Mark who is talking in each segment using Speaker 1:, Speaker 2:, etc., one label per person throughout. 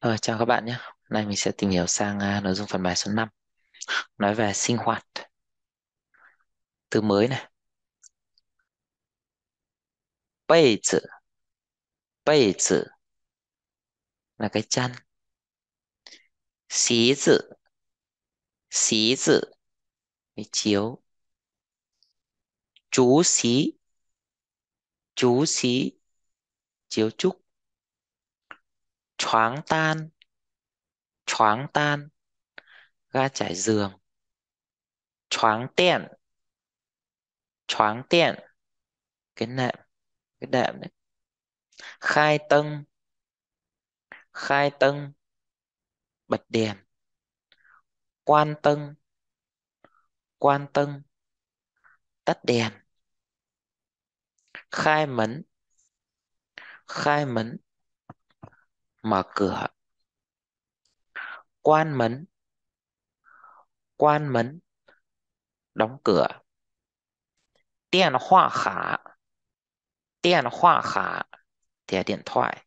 Speaker 1: Ờ, chào các bạn nhé. Hôm nay mình sẽ tìm hiểu sang à, nội dung phần bài số 5, nói về sinh hoạt. Từ mới này, Bây tử, bây tử là cái chăn. Xí tử, xí tử, cái chiếu. Chú xí, chú xí, chiếu trúc. Choáng tan, choáng tan, ga trải giường. Choáng tiện, choáng tiện, cái nệm, cái đệm đấy. Khai tân, khai tân, bật đèn. Quan tân, quan tân, tắt đèn. Khai mấn, khai mấn, mở cửa. Quan mấn. Quan mấn. Đóng cửa. Điện hoa khả điện hoa khả thì điện thoại.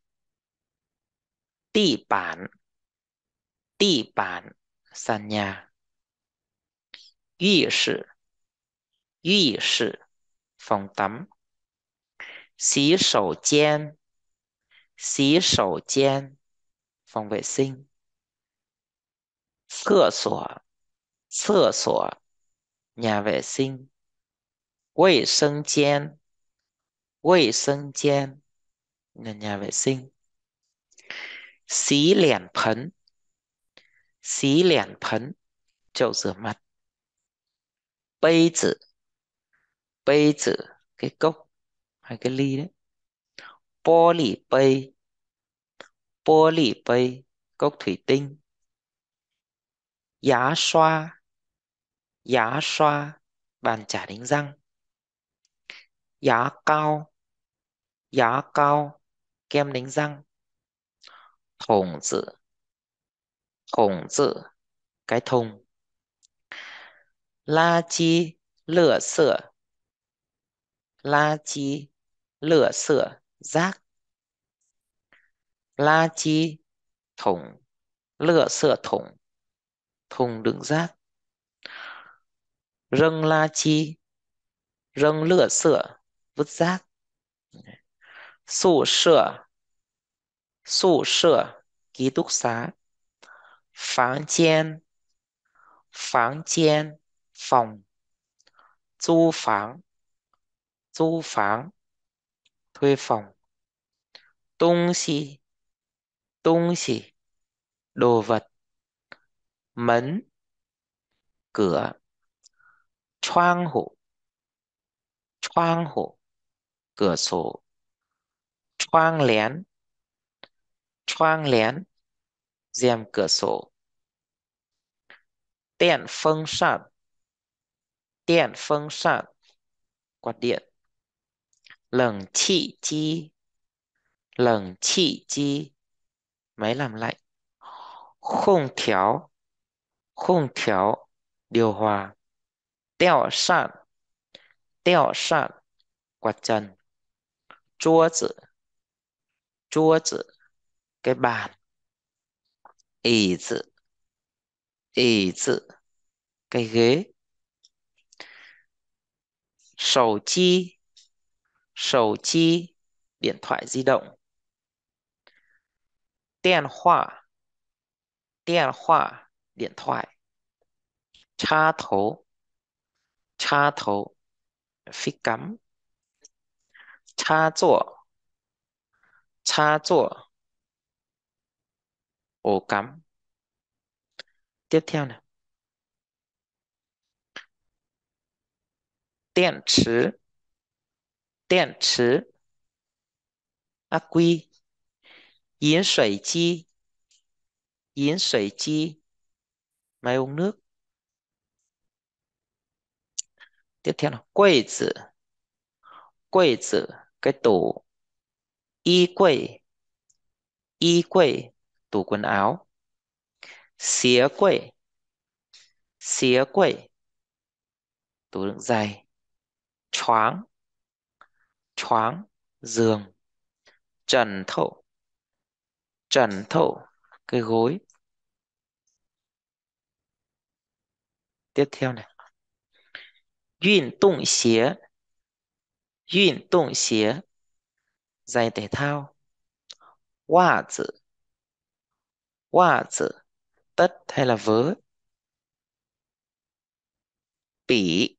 Speaker 1: Tỷ bản tỷ bản sàn nhà. Y sự. Y sự. Phòng tắm. Xí sổ chen 洗手间放卫生。厕所厕所，你家卫生。卫生间卫生间，你家卫生。洗脸盆。洗脸盆，就是什么？杯子。杯子，给够。还给力的。Bô lì cốc thủy tinh. Giá xoa, giá xoa, bàn chải đánh răng. Giá cao, giá cao, kem đánh răng. Thùng dự thùng dự cái thùng. La chi, lửa sửa la chi, lửa sửa rác la chi thùng, lựa sửa thùng, thùng đựng rác râng la chi râng lựa sửa vứt rác sụ sửa sụ sửa ký túc xá. Phán chen phán chen phòng. Du phán du phán thuê phòng. tung xì, tung xì, đồ vật. Mấn, cửa. Choang hộ, choang hộ, cửa sổ. Choang lén, choang lén, rèm cửa sổ. Tiện phân sản Tiện phân sản quạt điện. 冷气机。冷气机。没那么累空调。空调。有花。吊扇。吊扇。挂针。桌子。桌子。给吧椅子。椅子。给给手机。sầu chi, điện thoại di động. Điện thoại, điện thoại, điện thoại. Cha thấu, cha thấu, phích cắm. Cha座, cha座, ổ cắm. Tiếp theo này. Điện池, điện 池, quy. Máy uống nước. Tiếp theo là quầy tử, quầy tử, cái tủ. Y quầy, y quầy, tủ quần áo. Xía quầy, xía quầy, tủ đựng giày. Choáng, choáng, giường, trần thậu. Trần thậu, cái gối. Tiếp theo này. Duyên tụng xế Duyên tụng xế Giày thể thao. Hoa chữ Hoa chữ Tất hay là vớ? Bỉ.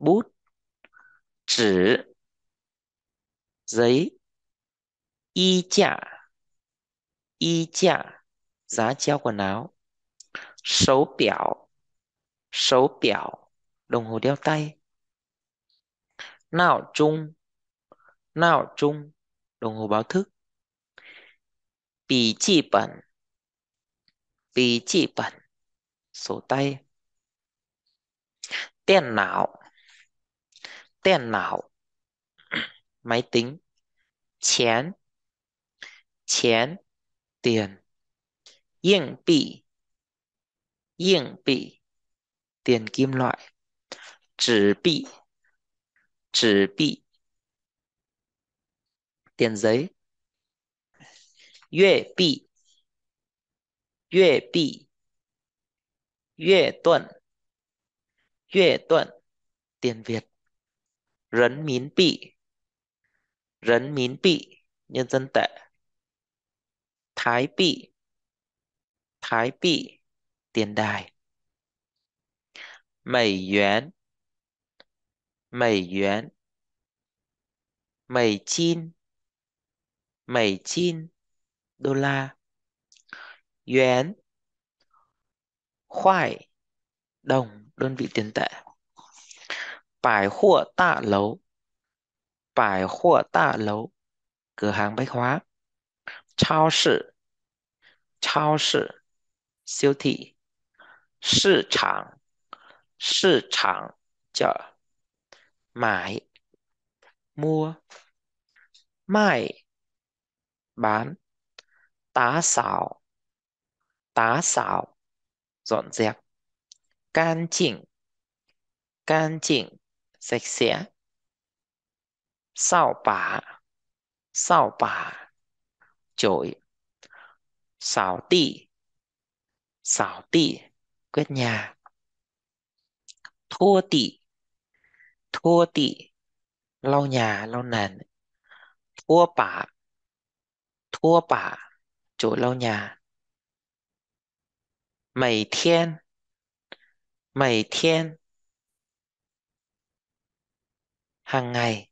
Speaker 1: Bút chỉ giấy y 架 y 架 giá treo quần áo Sấu biểu Sấu biểu Đồng hồ đeo tay Nào chung, Nào chung, Đồng hồ báo thức Bì chi bẩn Bì chi bẩn Sổ tay tiền não Điện não Máy tính。Chén Chén Tiền Yên bị Yên bị Tiền kim loại。Chỉ bị Chỉ bị Tiền giấy Yue bị Yue bị Yue tuần Yue tuần Tiền Việt。Rấn mín bị Rấn mín bị Nhân dân tệ. Thái bị Thái bị Tiền đài. Mỹ Yuán Mỹ Yuán Mỹ chin. Mỹ chin, Đô la. Yuán Khoai, Đồng, đơn vị tiền tệ. 百货大楼百货大楼隔行悲欢超市超市修体市场市场叫买摸卖玩打扫打扫总结干净干净 Sạch sẽ. Sao bả? Sao bả? Chổi. Xảo tị Xảo tị Quét nhà. Thua tị Thua tị Lau nhà, lau nền. Thua bả. Thua bả. Chổi lau nhà. Mày thiên. Mày thiên. hàng ngày.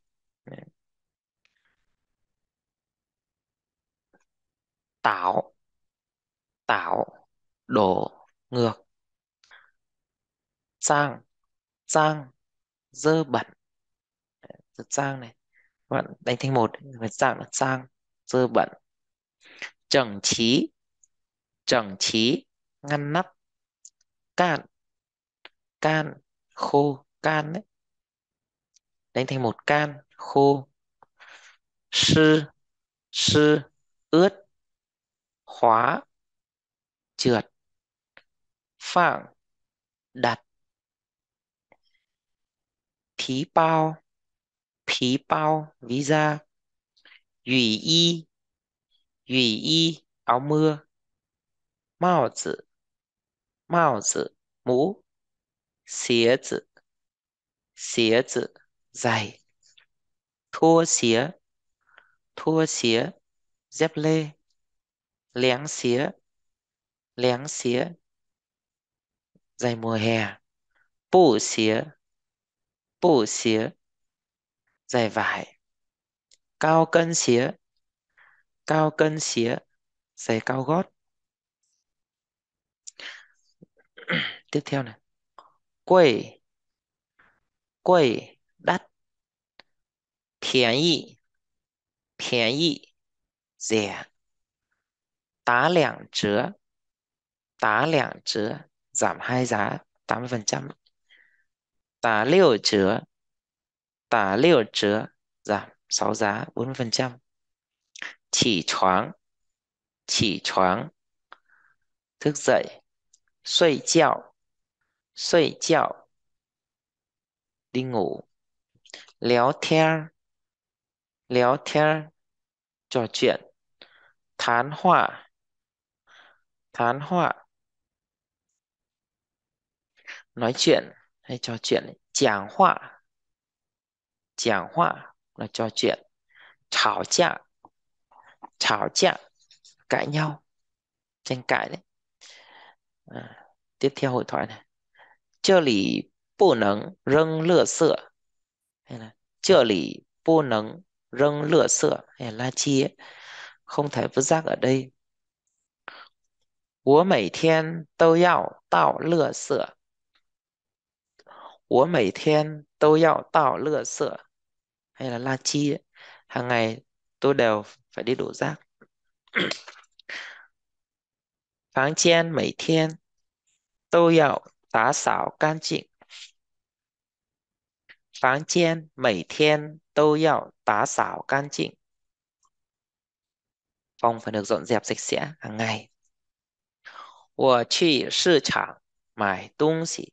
Speaker 1: Tạo tạo đổ ngược. Sang sang, dơ bẩn. Giật sang này. Bạn đánh thành một phải sang là sang, dơ bẩn. Trần trí trần trí, ngăn nắp. Can can, khô can đấy đánh thành một can, khô sư sư ướt, hóa, trượt, phẳng, đặt, phí bao phí bao visa ủy y ủy y, áo mưa, mao tử mao tử mũ xế tử xế tử giày. Thua xía. Thua xía. Dép lê. Lén xía. Lén xía. Giày mùa hè. Bù xía. Bù xía. Giày vải. Cao cân xía. Cao cân xía. Giày cao gót. Tiếp theo này. Quầy quầy đắt 便宜便宜 rẻ 打两折打两折 giảm hai giá 80% tả liều chứa tả liều chứa giảm 6 giá 40% chỉ choáng chỉ choáng thức dậy 睡觉睡觉 đi ngủ 聊天儿聊天儿胶卷谈话谈话来卷还胶卷讲话讲话那胶卷吵架吵架改腰真改了嗯得贴后腿呢这里不能扔垃圾 hay là 这里不能扔垃圾 hay là la chi ấy. không thể vứt rác ở đây 我每天都要倒垃圾我每天都要倒垃圾 hay là la chi ấy. hàng ngày tôi đều phải đi đổ rác 房间每天都要打扫干净 房间每天都要打扫干净 phòng phải được dọn dẹp sạch sẽ hàng ngày 我去市场买东西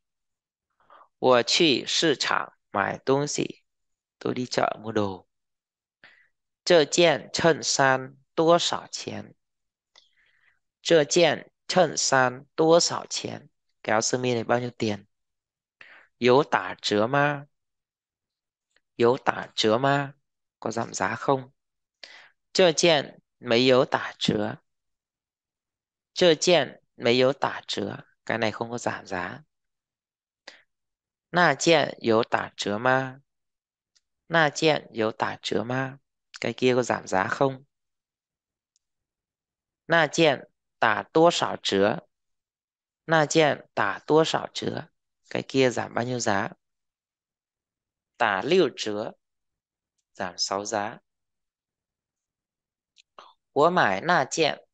Speaker 1: 我去市场买东西 tôi đi chợ mua đồ 这件衬衫多少钱这件衬衫多少钱 cái áo sơ mi này bao nhiêu tiền 有打折吗 yếu tả chứa ma có giảm giá không? Chơ kiện mấy yếu tả chứa. Chơ kiện mấy yếu tả chứa. Cái này không có giảm giá. Na kiện yếu tả chứa ma. Na kiện yếu tả chứa ma. Cái kia có giảm giá không? Na kiện tả tua sảo chứa. Na kiện tả tua sảo chứa. Cái kia giảm bao nhiêu giá? 打六折，咱烧砸。我买那件，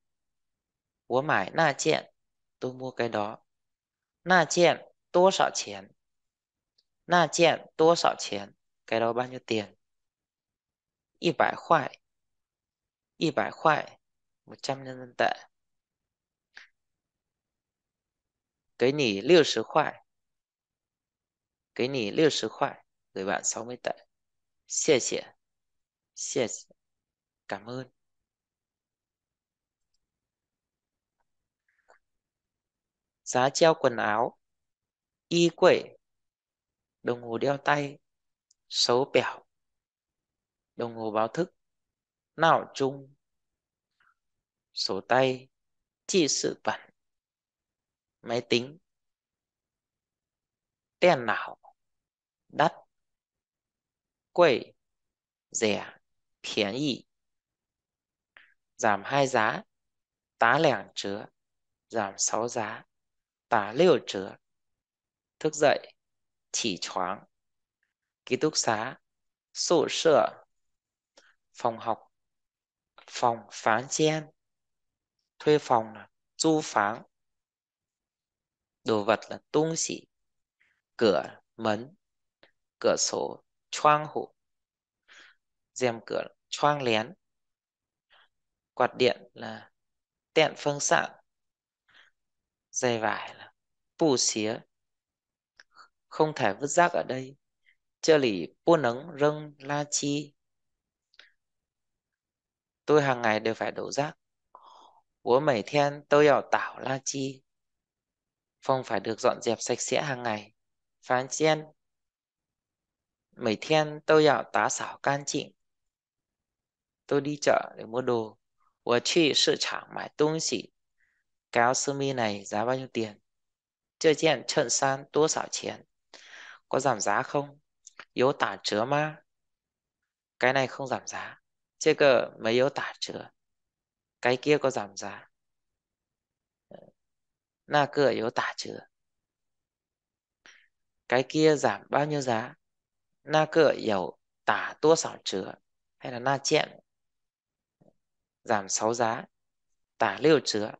Speaker 1: 我买那件，都摸该到。那件多少钱？那件多少钱？该老板就点一百块，一百块，我这么能的，给你六十块，给你六十块。người bạn 60 tệ. Xie xie. Xie xie. Cảm ơn. Giá treo quần áo. Y quẩy. Đồng hồ đeo tay. số bẻo. Đồng hồ báo thức. Nào chung. Sổ tay. Chỉ sự bản. Máy tính. Tiền nào. Đắt Quẩy, rẻ, thiến ý. Giảm hai giá, tá lẻng chứa, giảm sáu giá, tá liều chứa. Thức dậy, chỉ choáng. Ký túc xá, sổ sở. Phòng học, phòng phán chen. Thuê phòng là du phán. Đồ vật là tung xỉ. Cửa, mấn, cửa sổ 窗户。Rèm cửa choang lén. Quạt điện là tẹn phương sạn. Dây vải là bù xía. Không thể vứt rác ở đây. Chơ lì bua nấng rưng la chi. Tôi hàng ngày đều phải đổ rác. Bố mẩy then tôi ở tảo la chi. Phòng phải được dọn dẹp sạch sẽ hàng ngày. Phán chen 每天都要打扫干净 tôi đi chợ để mua đồ 我去市场买东西 cái áo sơ mi này giá bao nhiêu tiền 这件衬衫多少钱 có giảm giá không 有打折吗 cái này không giảm giá 这个没有打折 cái kia có giảm giá 那个有打折 cái kia giảm bao nhiêu giá na cựa dầu tả tua sảo chứa hay là na chẹn giảm sáu giá tả liêu chứa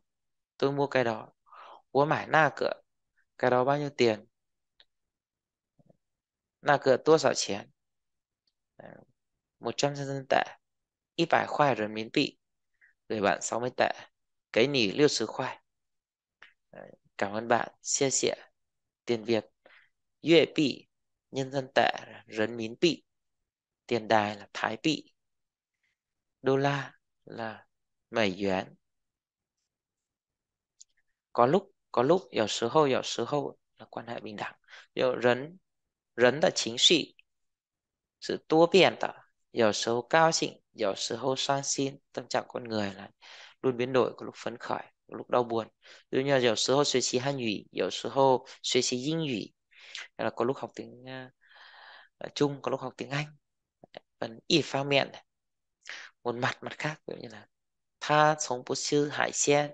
Speaker 1: tôi mua cái đó。của mải na cựa cái đó bao nhiêu tiền？na cựa tua sảo chén một trăm dân tệ ít bài khoai rồi miến tị gửi bạn 60 tệ cái nỉ liêu sứ khoai cảm ơn bạn chia sẻ tiền việt yue bị nhân dân tệ là rấn mín bị, tiền đài là thái bị, đô la là mẩy yuan có lúc có lúc yếu sứ hâu yếu sứ hâu là quan hệ bình đẳng. Yếu rấn rấn là chính trị, sự tua biển tạo yếu sứ cao trịnh yếu sứ hâu xoan xin, tâm trạng con người là luôn biến đổi, có lúc phấn khởi, có lúc đau buồn. Ví dụ như yếu sứ hâu suy trí han ủy yếu sứ hâu suy trí dinh ủy Thế là có lúc học tiếng uh, Trung có lúc học tiếng Anh. Phần y phao miệng một mặt mặt khác ví dụ như là ta sống bố sư hải xe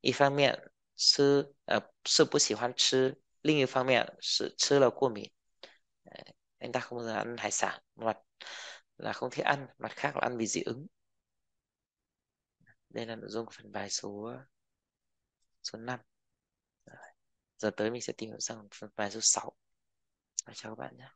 Speaker 1: y phang miệng sư à, sư bố sĩ hoan sư linh y phang miệng sư sư là của mình. Anh ta không bao giờ ăn hải sản. Mặt là không thích ăn mặt khác là ăn vì dị ứng. Đây là nội dung của phần bài số à, số 5 giờ tới mình sẽ tìm hiểu sang bài số 6 chào các bạn nhé.